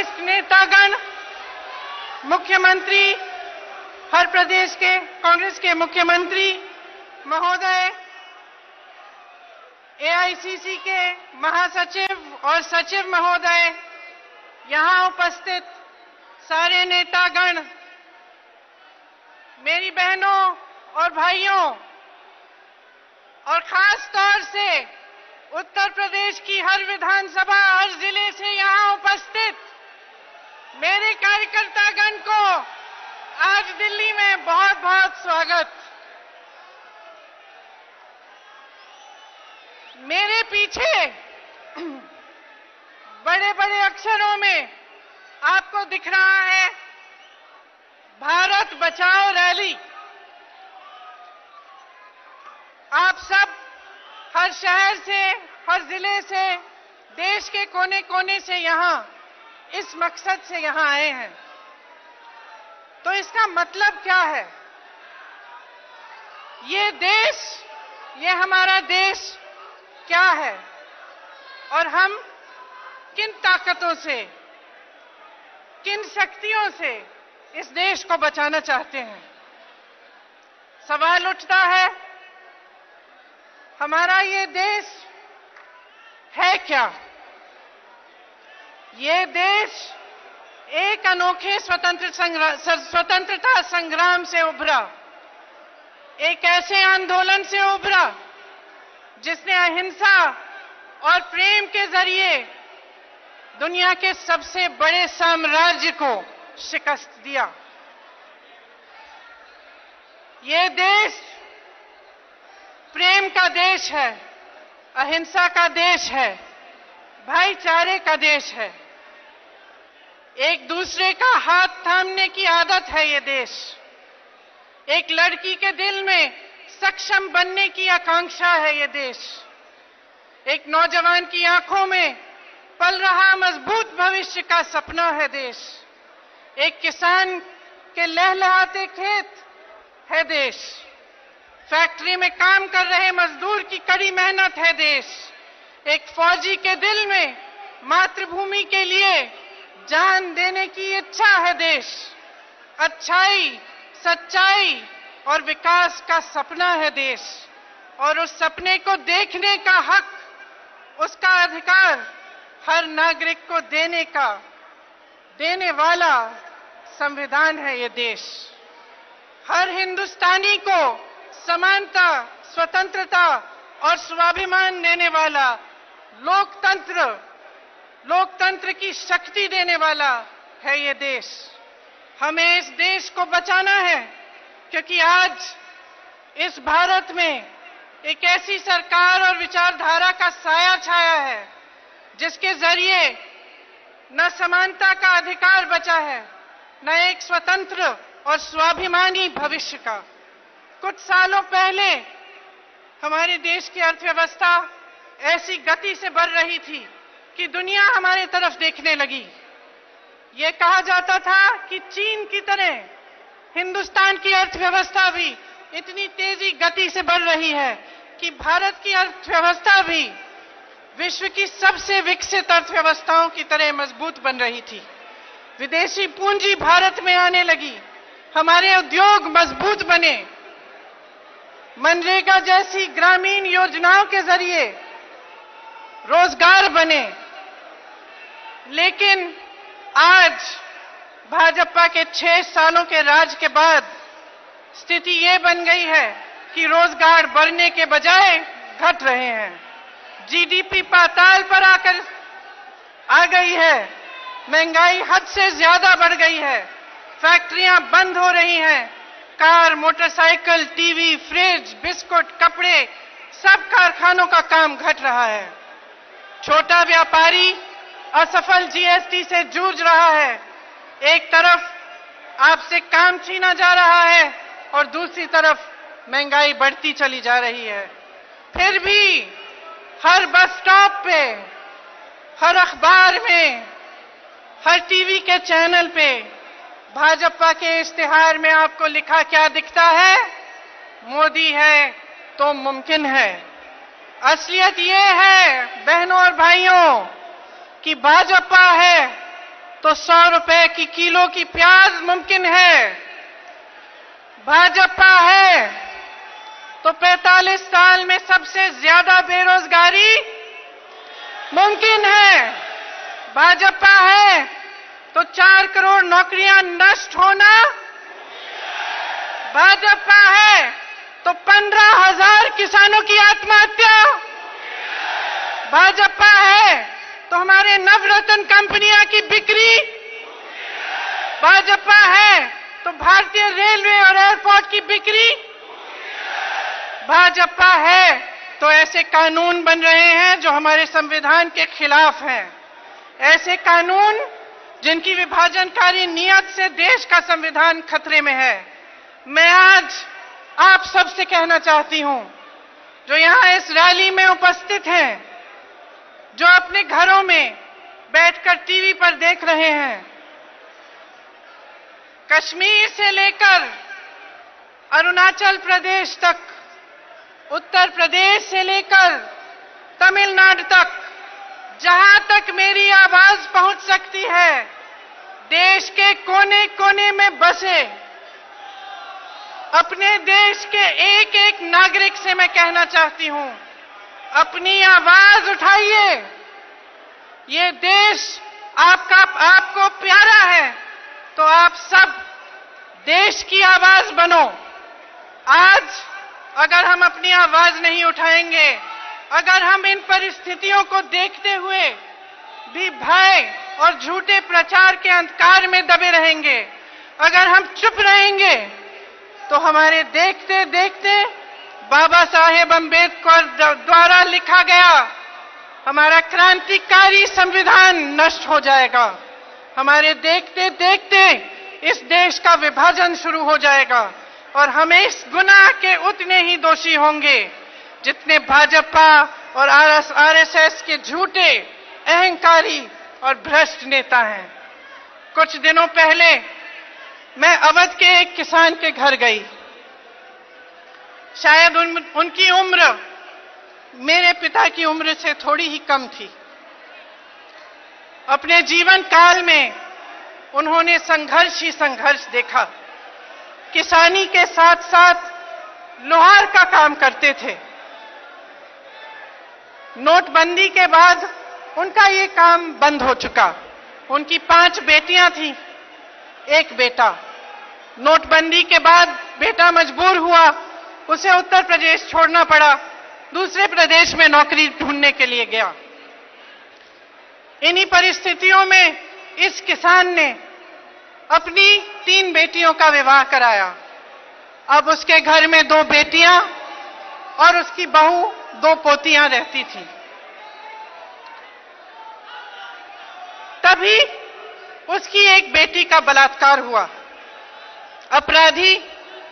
वरिष्ठ नेतागण, मुख्यमंत्री, हर प्रदेश के, कांग्रेस के मुख्यमंत्री, महोदय एआईसीसी के महासचिव और सचिव महोदय, यहाँ उपस्थित सारे नेतागण, मेरी बहनों और भाइयों, और खास तौर से उत्तर प्रदेश की हर विधानसभा हर ज़िले से कार्यकर्तागण को आज दिल्ली में बहुत बहुत स्वागत। मेरे पीछे बड़े बड़े अक्षरों में आपको दिख रहा है भारत बचाओ रैली। आप सब हर शहर से, हर ज़िले से, देश के कोने कोने से यहाँ इस मकसद से यहाँ आए हैं। तो इसका मतलब क्या है? ये देश, ये हमारा देश क्या है? और हम किन ताकतों से, किन शक्तियों से इस देश को बचाना चाहते हैं? सवाल उठता है, हमारा ये देश है क्या? ये देश एक अनोखे स्वतंत्र स्वतंत्रता संग्राम से उभरा। एक ऐसे आंदोलन से उभरा, जिसने अहिंसा और प्रेम के ज़रिए दुनिया के सबसे बड़े साम्राज्य को शिकस्त दिया। ये देश प्रेम का देश है, अहिंसा का देश है, भाईचारे का देश है। एक दूसरे का हाथ थामने की आदत है ये देश। एक लड़की के दिल में सक्षम बनने की आकांक्षा है ये देश। एक नौजवान की आँखों में पल रहा मज़बूत भविष्य का सपना है देश। एक किसान के लहलहाते खेत है देश। फैक्ट्री में काम कर रहे मजदूर की कड़ी मेहनत है देश। एक फौजी के दिल में मातृभूमि के लिए जान देने की इच्छा है देश। अच्छाई, सच्चाई और विकास का सपना है देश। और उस सपने को देखने का हक, उसका अधिकार हर नागरिक को देने का, देने वाला संविधान है ये देश। हर हिंदुस्तानी को समानता, स्वतंत्रता और स्वाभिमान देने वाला लोकतंत्र लोकतंत्र की शक्ति देने वाला है ये देश। हमें इस देश को बचाना है, क्योंकि आज इस भारत में एक ऐसी सरकार और विचारधारा का साया छाया है, जिसके ज़रिए न समानता का अधिकार बचा है, न एक स्वतंत्र और स्वाभिमानी भविष्य का। कुछ सालों पहले हमारे देश की अर्थव्यवस्था ऐसी गति से बढ़ रही थी कि दुनिया हमारे तरफ़ देखने लगी। ये कहा जाता था कि चीन की तरह हिंदुस्तान की अर्थव्यवस्था भी इतनी तेज़ी गति से बढ़ रही है कि भारत की अर्थव्यवस्था भी विश्व की सबसे विकसित अर्थव्यवस्थाओं की तरह मज़बूत बन रही थी। विदेशी पूंजी भारत में आने लगी। हमारे उद्योग मज़बूत बने। मनरेगा जैसी ग्रामीण योजनाओं के ज़रिए रोज़गार बने। लेकिन आज भाजपा के छह सालों के राज के बाद स्थिति ये बन गई है कि रोज़गार बढ़ने के बजाय घट रहे हैं। जीडीपी पाताल पर आकर आ गई है। महँगाई हद से ज़्यादा बढ़ गई है। फैक्ट्रियाँ बंद हो रही हैं। Car, motorcycle, TV, fridge, biscuit, कपड़े सब कारखानों का काम घट रहा है। छोटा व्यापारी असफल जीएसटी से जूझ रहा है। एक तरफ़ आपसे काम छीना जा रहा है और दूसरी तरफ़ महँगाई बढ़ती चली जा रही है। फिर भी हर बस स्टॉप पे, हर अखबार में, हर टीवी के चैनल पे भाजपा के इश्तिहार में आपको लिखा क्या दिखता है? मोदी है तो मुमकिन है। असलियत ये है, बहनों और भाइयों कि भाजपा है तो सौ रुपए की किलो की प्याज मुमकिन है। भाजपा है तो 45 साल में सबसे ज़्यादा बेरोजगारी मुमकिन है। भाजपा है तो चार करोड़ नौकरियाँ नष्ट होना। भाजपा है तो पंद्रह हज़ार किसानों की आत्महत्या। भाजपा है तो हमारे नवरत्न कंपनियाँ की बिक्री भाजपा है तो भारतीय रेलवे और एयरपोर्ट की बिक्री भाजपा है। तो ऐसे कानून बन रहे हैं जो हमारे संविधान के खिलाफ हैं। ऐसे कानून जिनकी विभाजनकारी नियत से देश का संविधान खतरे में है। मैं आज आप सबसे कहना चाहती हूँ, जो यहाँ इस रैली में उपस्थित हैं जो अपने घरों में बैठकर टीवी पर देख रहे हैं। कश्मीर से लेकर अरुणाचल प्रदेश तक, उत्तर प्रदेश से लेकर तमिलनाडु तक, जहाँ तक मेरी आवाज़ पहुँच सकती है, देश के कोने कोने में बसे। अपने देश के एक एक नागरिक से मैं कहना चाहती हूँ अपनी आवाज़ उठाइए। ये देश आपका, आपको प्यारा है। तो आप सब देश की आवाज़ बनो। आज अगर हम अपनी आवाज़ नहीं उठाएँगे, अगर हम इन परिस्थितियों को देखते हुए भी भय और झूठे प्रचार के अंधकार में दबे रहेंगे, अगर हम चुप रहेंगे तो हमारे देखते देखते बाबा साहेब अंबेडकर द्वारा लिखा गया, हमारा क्रांतिकारी संविधान नष्ट हो जाएगा। हमारे देखते देखते इस देश का विभाजन शुरू हो जाएगा और हम इस गुनाह के उतने ही दोषी होंगे जितने भाजपा और आरएसएस के झूठे, अहंकारी और भ्रष्ट नेता हैं। कुछ दिनों पहले मैं अवध के एक किसान के घर गई। शायद उन, उनकी उम्र मेरे पिता की उम्र से थोड़ी ही कम थी। अपने जीवन काल में उन्होंने संघर्ष ही संघर्ष देखा। किसानी के साथ साथ लोहार का काम करते थे। नोटबंदी के बाद उनका ये काम बंद हो चुका। उनकी पाँच बेटियाँ थी। एक बेटा। नोटबंदी के बाद बेटा मजबूर हुआ। उसे उत्तर प्रदेश छोड़ना पड़ा। दूसरे प्रदेश में नौकरी ढूँढने के लिए गया। इन्हीं परिस्थितियों में इस किसान ने अपनी तीन बेटियों का विवाह कराया। अब उसके घर में दो बेटियाँ और उसकी बहू दो पोतियाँ रहती थी। तभी उसकी एक बेटी का बलात्कार हुआ। अपराधी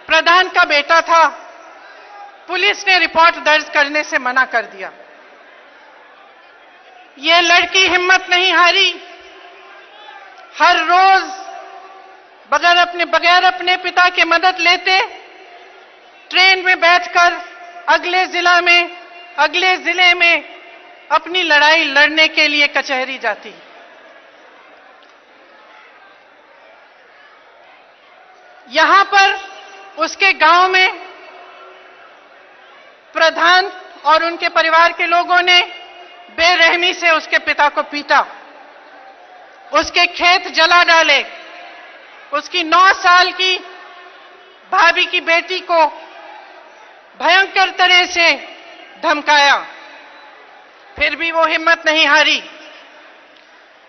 प्रधान का बेटा था। पुलिस ने रिपोर्ट दर्ज करने से मना कर दिया। ये लड़की हिम्मत नहीं हारी। हर रोज बगैर अपने बगैर अपने पिता के मदद लेते, ट्रेन में बैठकर अगले जिला में, अगले ज़िले में अपनी लड़ाई लड़ने के लिए कचहरी जाती। यहाँ पर उसके गाँव में प्रधान और उनके परिवार के लोगों ने बेरहमी से उसके पिता को पीटा। उसके खेत जला डाले। उसकी नौ साल की भाभी की बेटी को भयंकर तरह से धमकाया। फिर भी वो हिम्मत नहीं हारी।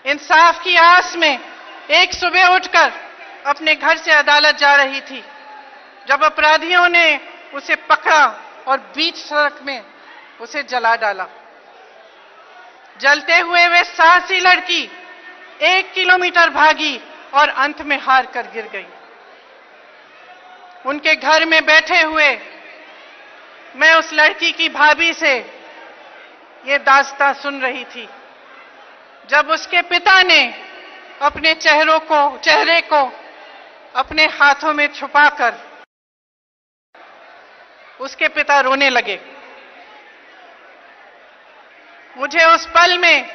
इंसाफ की आस में एक सुबह उठकर अपने घर से अदालत जा रही थी, जब अपराधियों ने उसे पकड़ा। और बीच सड़क में उसे जला डाला। जलते हुए वे साहसी लड़की एक किलोमीटर भागी और अंत में हार कर गिर गई। उनके घर में बैठे हुए मैं उस लड़की की भाभी से ये दास्ता सुन रही थी। जब उसके पिता ने अपने चेहरों को, चेहरे को अपने हाथों में छुपाकर उसके पिता रोने लगे। मुझे उस पल में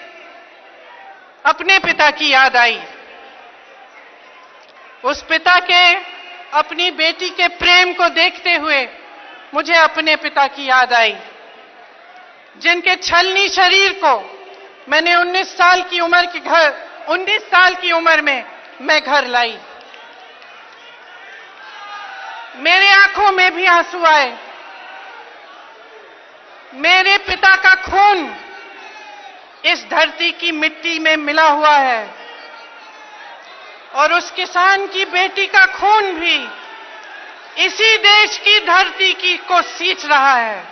अपने पिता की याद आई। उस पिता के, अपनी बेटी के प्रेम को देखते हुए मुझे अपने पिता की याद आई, जिनके छलनी शरीर को मैंने 19 साल की उम्र के घर 19 साल की उम्र में मैं घर लाई। मेरे आँखों में भी आँसू आए। मेरे का खून इस धरती की मिट्टी में मिला हुआ है। और उस किसान की बेटी का खून भी इसी देश की धरती की को सींच रहा है।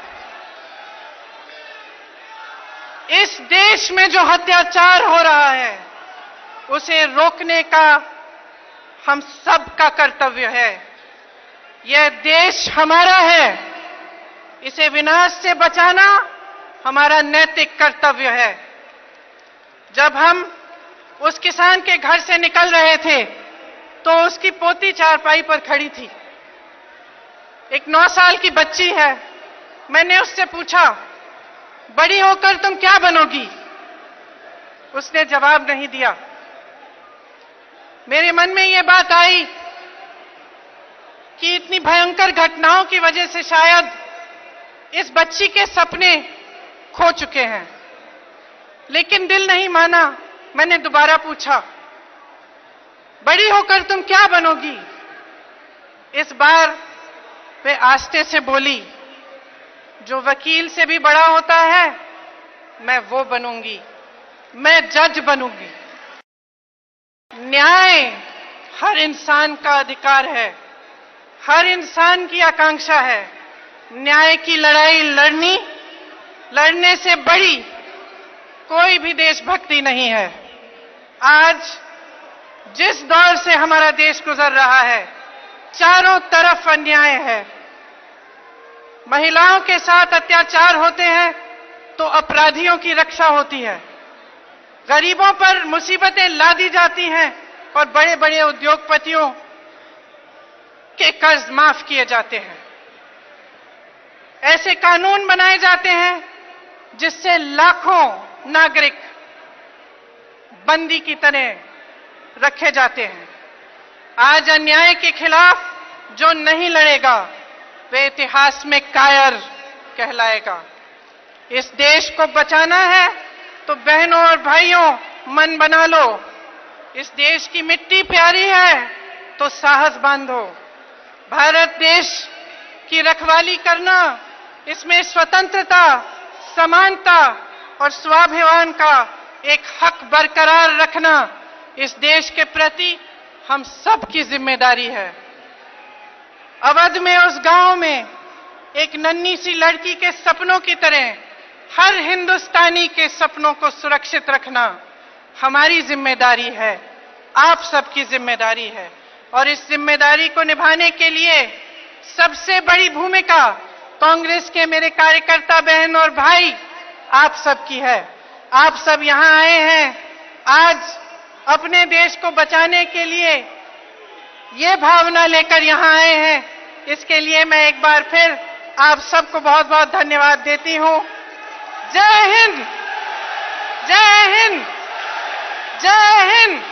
इस देश में जो अत्याचार हो रहा है, उसे रोकने का हम सब का कर्तव्य है। यह देश हमारा है। इसे विनाश से बचाना हमारा नैतिक कर्तव्य है। जब हम उस किसान के घर से निकल रहे थे तो उसकी पोती चारपाई पर खड़ी थी। एक नौ साल की बच्ची है। मैंने उससे पूछा, बड़ी होकर तुम क्या बनोगी? उसने जवाब नहीं दिया। मेरे मन में यह बात आई कि इतनी भयंकर घटनाओं की वजह से शायद इस बच्ची के सपने खो चुके हैं। लेकिन दिल नहीं माना, मैंने दोबारा पूछा, बड़ी होकर तुम क्या बनोगी? इस बार वे आस्ते से बोली, जो वकील से भी बड़ा होता है, मैं वो बनूँगी, मैं जज बनूँगी। न्याय हर इंसान का अधिकार है, हर इंसान की आकांक्षा है। न्याय की लड़ाई लड़नी लड़ने से बड़ी कोई भी देशभक्ति नहीं है। आज जिस दौर से हमारा देश गुजर रहा है, चारों तरफ़ अन्याय है। महिलाओं के साथ अत्याचार होते हैं तो अपराधियों की रक्षा होती है। गरीबों पर मुसीबतें ला दी जाती हैं और बड़े बड़े उद्योगपतियों के कर्ज माफ़ किए जाते हैं। ऐसे कानून बनाए जाते हैं जिससे लाखों नागरिक बंदी की तरह रखे जाते हैं। आज अन्याय के खिलाफ जो नहीं लड़ेगा, वे इतिहास में कायर कहलाएगा। इस देश को बचाना है तो बहनों और भाइयों, मन बना लो। इस देश की मिट्टी प्यारी है तो साहस बांधो। भारत देश की रखवाली करना, इसमें स्वतंत्रता समानता और स्वाभिमान का एक हक बरकरार रखना इस देश के प्रति हम सब की ज़िम्मेदारी है। अवध में उस गाँव में एक नन्ही सी लड़की के सपनों की तरह हर हिंदुस्तानी के सपनों को सुरक्षित रखना हमारी ज़िम्मेदारी है। आप सबकी ज़िम्मेदारी है। और इस ज़िम्मेदारी को निभाने के लिए सबसे बड़ी भूमिका कांग्रेस के मेरे कार्यकर्ता बहन और भाई, आप सबकी है। आप सब यहाँ आए हैं। आज अपने देश को बचाने के लिए ये भावना लेकर यहाँ आए हैं। इसके लिए मैं एक बार फिर आप सबको बहुत बहुत धन्यवाद देती हूँ। जय हिंद! जय हिंद! जय हिंद!